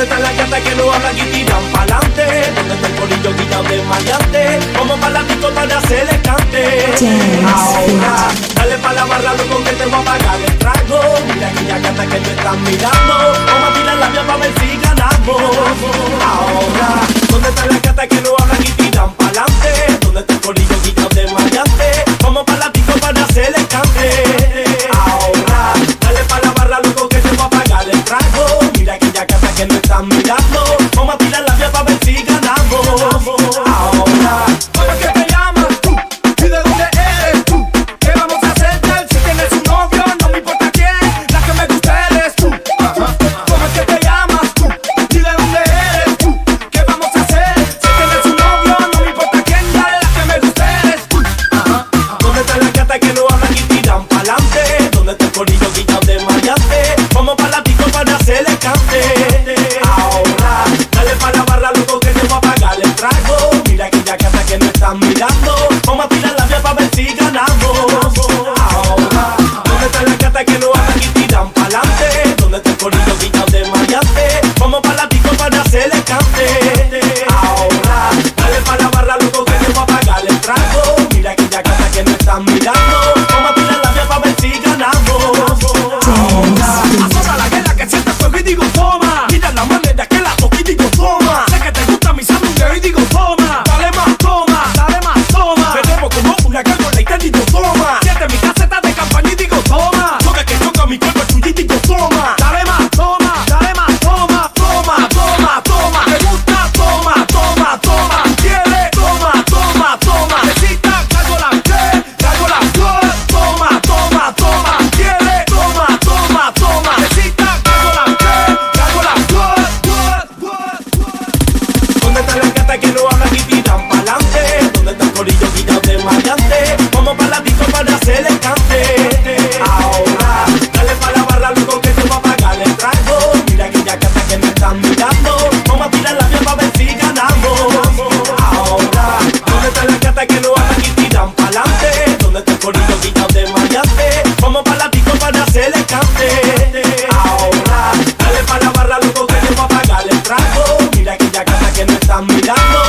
¿Dónde está la gata que no habla y tiran pa'lante? ¿Dónde está el corillo guillado de maleante? Como para la pico para hacerle cante. Ahora, dale pa' la barra, loco, que te voy a pagar el trago. Mira aquella gata que te están mirando. Vamos a tirar la mía pa' ver si ganamos. Ahora, ¿dónde está la gata que no de que me estás mirando.